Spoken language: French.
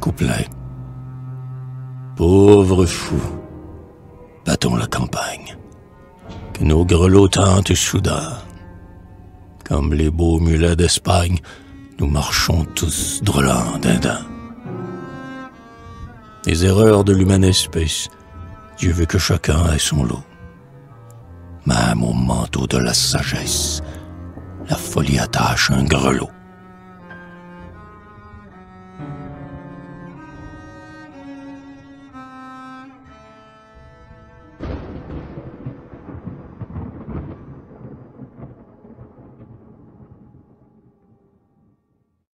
Couplet. Pauvre fou, battons la campagne, que nos grelots tentent soudain. Comme les beaux mulets d'Espagne, nous marchons tous drôlants dindins. Les erreurs de l'humaine espèce, Dieu veut que chacun ait son lot. Même au manteau de la sagesse, la folie attache un grelot.